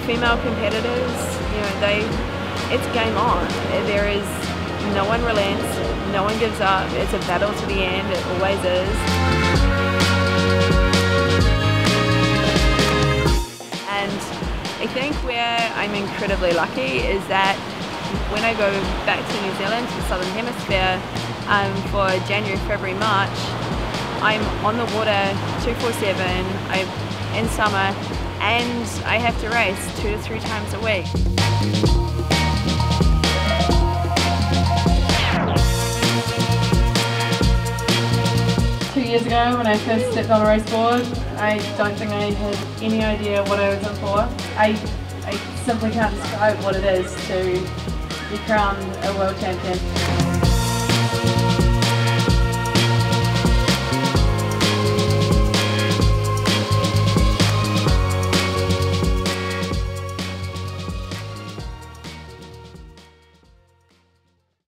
Female competitors, you know, they, it's game on. There is, no one relents, no one gives up. It's a battle to the end, it always is. And I think where I'm incredibly lucky is that when I go back to New Zealand, to the Southern Hemisphere, um, for January, February, March, I'm on the water 247, I'm in summer, and I have to race two to three times a week. Two years ago when I first stepped on a race board, I don't think I had any idea what I was in for. I, I simply can't describe what it is to be crowned a world champion.